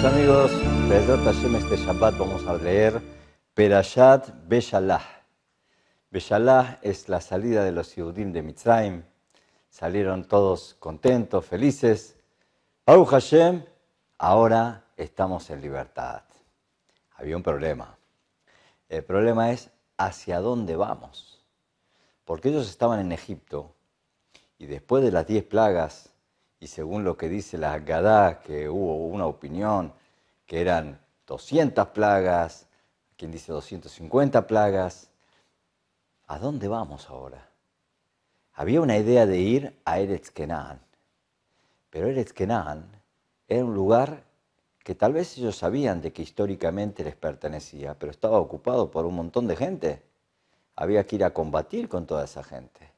Queridos amigos, Bezrat Hashem este Shabbat vamos a leer Perashat Beshalah. Beshalah es la salida de los Yehudim de Mitzrayim. Salieron todos contentos, felices. Baruch Hashem, ahora estamos en libertad. Había un problema. El problema es hacia dónde vamos. Porque ellos estaban en Egipto y después de las diez plagas y según lo que dice la Gadá, que hubo una opinión que eran 200 plagas, quien dice 250 plagas, ¿a dónde vamos ahora? Había una idea de ir a Eretz Kenan, pero Eretz Kenan era un lugar que tal vez ellos sabían de que históricamente les pertenecía, pero estaba ocupado por un montón de gente. Había que ir a combatir con toda esa gente.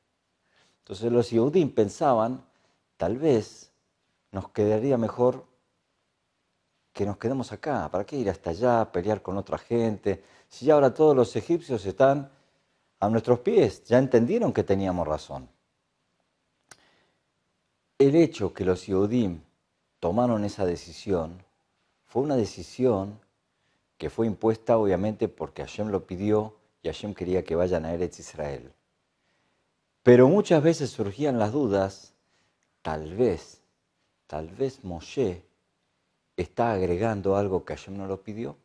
Entonces los Yehudim pensaban tal vez nos quedaría mejor que nos quedemos acá. ¿Para qué ir hasta allá, pelear con otra gente? Si ya ahora todos los egipcios están a nuestros pies, ya entendieron que teníamos razón. El hecho que los Yehudim tomaron esa decisión fue una decisión que fue impuesta obviamente porque Hashem lo pidió y Hashem quería que vayan a Eretz Israel. Pero muchas veces surgían las dudas tal vez, tal vez Moshe está agregando algo que Hashem no lo pidió.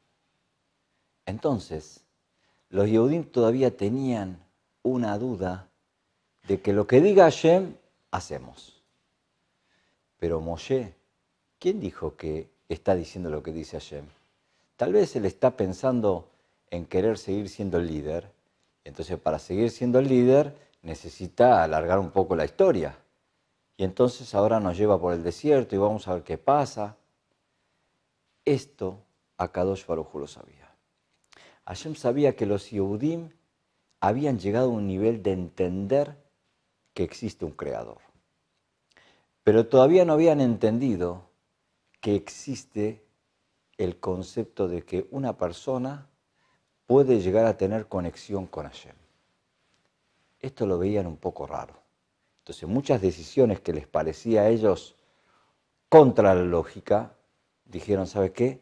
Entonces, los Yehudim todavía tenían una duda de que lo que diga Hashem, hacemos. Pero Moshe, ¿quién dijo que está diciendo lo que dice Hashem? Tal vez él está pensando en querer seguir siendo el líder. Entonces, para seguir siendo el líder, necesita alargar un poco la historia. Y entonces ahora nos lleva por el desierto y vamos a ver qué pasa. Esto Akadosh Baruj lo sabía. Hashem sabía que los Yehudim habían llegado a un nivel de entender que existe un creador. Pero todavía no habían entendido que existe el concepto de que una persona puede llegar a tener conexión con Hashem. Esto lo veían un poco raro. Entonces muchas decisiones que les parecía a ellos contra la lógica, dijeron, ¿sabe qué?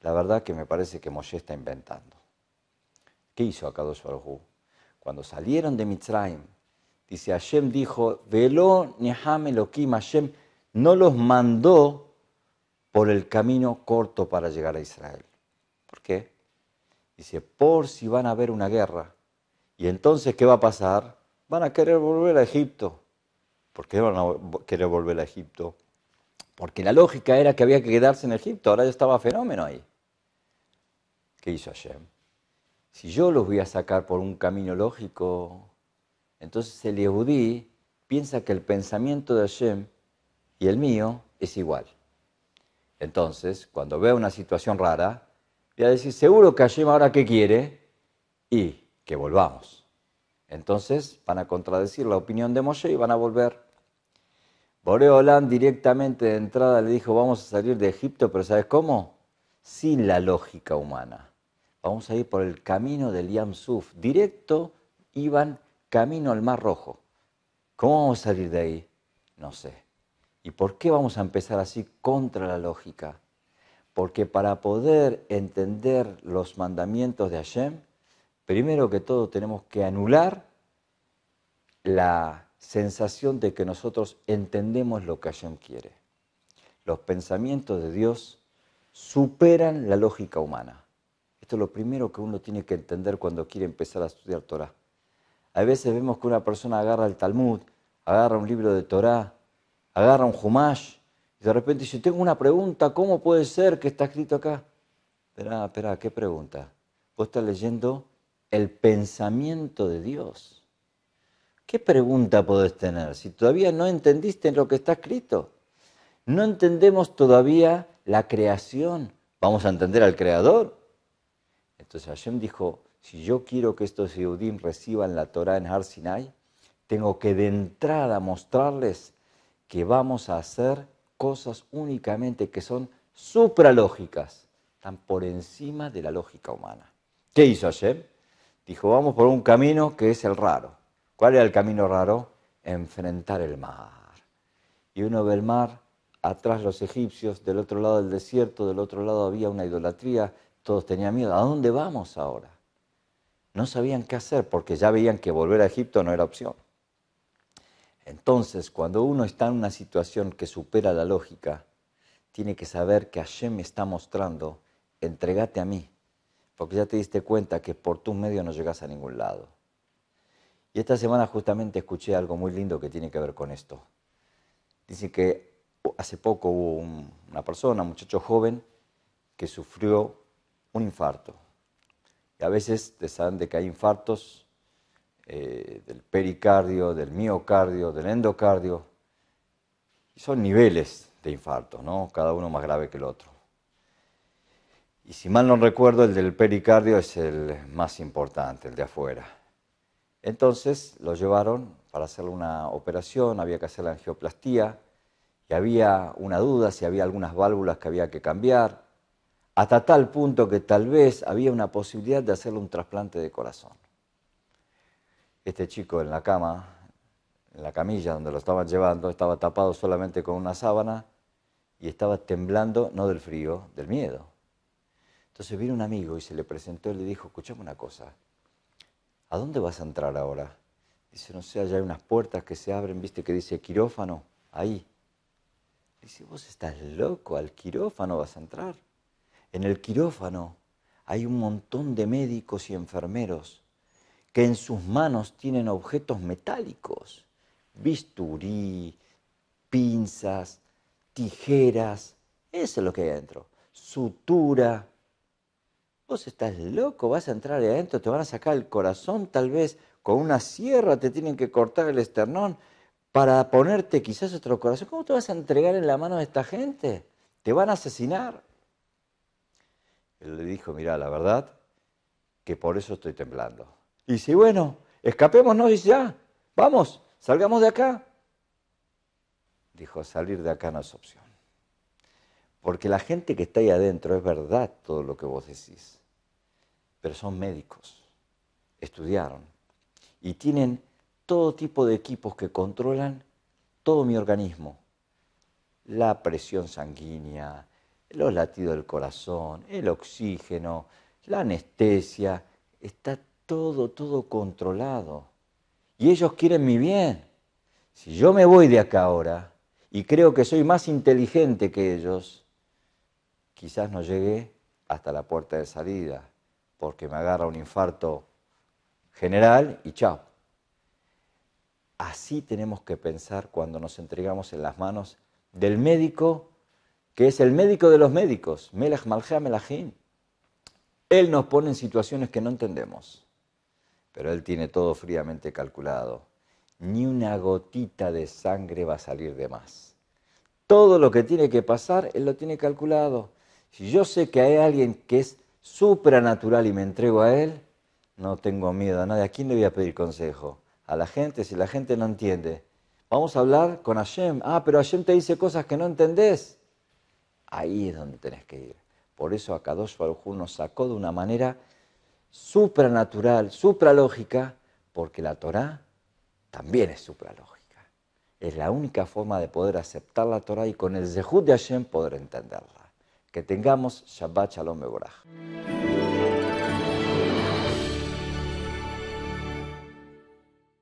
La verdad que me parece que Moshe está inventando. ¿Qué hizo Akadosh Baruj Cuando salieron de Mitzrayim, dice Hashem dijo, Velo Neham Elohim, Hashem no los mandó por el camino corto para llegar a Israel. ¿Por qué? Dice, por si van a haber una guerra. Y entonces, ¿qué va a pasar? Van a querer volver a Egipto. ¿Por qué van a querer volver a Egipto? Porque la lógica era que había que quedarse en Egipto, ahora ya estaba fenómeno ahí. ¿Qué hizo Hashem? Si yo los voy a sacar por un camino lógico, entonces el Yehudí piensa que el pensamiento de Hashem y el mío es igual. Entonces, cuando vea una situación rara, voy a decir, seguro que Hashem ahora qué quiere y que volvamos. Entonces van a contradecir la opinión de Moshe y van a volver. Boreolán directamente de entrada le dijo, vamos a salir de Egipto, pero ¿sabes cómo? Sin la lógica humana. Vamos a ir por el camino del Yam Suf. Directo iban camino al Mar Rojo. ¿Cómo vamos a salir de ahí? No sé. ¿Y por qué vamos a empezar así contra la lógica? Porque para poder entender los mandamientos de Hashem, primero que todo tenemos que anular la sensación de que nosotros entendemos lo que Hashem quiere. Los pensamientos de Dios superan la lógica humana. Esto es lo primero que uno tiene que entender cuando quiere empezar a estudiar Torah. A veces vemos que una persona agarra el Talmud, agarra un libro de Torah, agarra un Humash, y de repente dice, tengo una pregunta, ¿cómo puede ser que está escrito acá? Espera, espera, ¿qué pregunta? Vos estás leyendo el pensamiento de Dios. ¿Qué pregunta podés tener si todavía no entendiste lo que está escrito? No entendemos todavía la creación. ¿Vamos a entender al Creador? Entonces Hashem dijo, si yo quiero que estos Yehudim reciban la Torah en Har Sinai, tengo que de entrada mostrarles que vamos a hacer cosas únicamente que son supralógicas, están por encima de la lógica humana. ¿Qué hizo Hashem? Dijo, vamos por un camino que es el raro. ¿Cuál era el camino raro? Enfrentar el mar. Y uno ve el mar atrás los egipcios, del otro lado del desierto, del otro lado había una idolatría, todos tenían miedo. ¿A dónde vamos ahora? No sabían qué hacer porque ya veían que volver a Egipto no era opción. Entonces, cuando uno está en una situación que supera la lógica, tiene que saber que Hashem me está mostrando, entregate a mí, porque ya te diste cuenta que por tus medios no llegas a ningún lado. Y esta semana justamente escuché algo muy lindo que tiene que ver con esto. Dice que hace poco hubo una persona, un muchacho joven, que sufrió un infarto. Y a veces te saben de que hay infartos eh, del pericardio, del miocardio, del endocardio. Y son niveles de infarto, ¿no? Cada uno más grave que el otro. Y si mal no recuerdo, el del pericardio es el más importante, el de afuera. Entonces lo llevaron para hacer una operación, había que hacer la angioplastía y había una duda si había algunas válvulas que había que cambiar, hasta tal punto que tal vez había una posibilidad de hacerle un trasplante de corazón. Este chico en la cama, en la camilla donde lo estaban llevando, estaba tapado solamente con una sábana y estaba temblando, no del frío, del miedo. Entonces vino un amigo y se le presentó y le dijo, escuchame una cosa, ¿a dónde vas a entrar ahora? Dice, no sé, allá hay unas puertas que se abren, viste que dice quirófano, ahí. Dice, vos estás loco, al quirófano vas a entrar. En el quirófano hay un montón de médicos y enfermeros que en sus manos tienen objetos metálicos, bisturí, pinzas, tijeras, eso es lo que hay adentro, sutura, Vos estás loco, vas a entrar ahí adentro, te van a sacar el corazón tal vez, con una sierra te tienen que cortar el esternón para ponerte quizás otro corazón. ¿Cómo te vas a entregar en la mano de esta gente? Te van a asesinar. Él le dijo, mira, la verdad que por eso estoy temblando. Y dice, bueno, escapémonos, dice, ya, vamos, salgamos de acá. Dijo, salir de acá no es opción. Porque la gente que está ahí adentro es verdad todo lo que vos decís pero son médicos, estudiaron y tienen todo tipo de equipos que controlan todo mi organismo. La presión sanguínea, los latidos del corazón, el oxígeno, la anestesia, está todo, todo controlado. Y ellos quieren mi bien. Si yo me voy de acá ahora y creo que soy más inteligente que ellos, quizás no llegué hasta la puerta de salida porque me agarra un infarto general y chao. Así tenemos que pensar cuando nos entregamos en las manos del médico, que es el médico de los médicos, Melech Malchea Melachim. Él nos pone en situaciones que no entendemos, pero él tiene todo fríamente calculado. Ni una gotita de sangre va a salir de más. Todo lo que tiene que pasar, él lo tiene calculado. Si yo sé que hay alguien que es supranatural y me entrego a Él, no tengo miedo a nadie. ¿A quién le voy a pedir consejo? A la gente, si la gente no entiende. Vamos a hablar con Hashem. Ah, pero Hashem te dice cosas que no entendés. Ahí es donde tenés que ir. Por eso Akadosh Baruj nos sacó de una manera supranatural, supralógica, porque la Torah también es supralógica. Es la única forma de poder aceptar la Torah y con el Zehut de Hashem poder entenderla. Que tengamos Shabbat Shalom Beborach.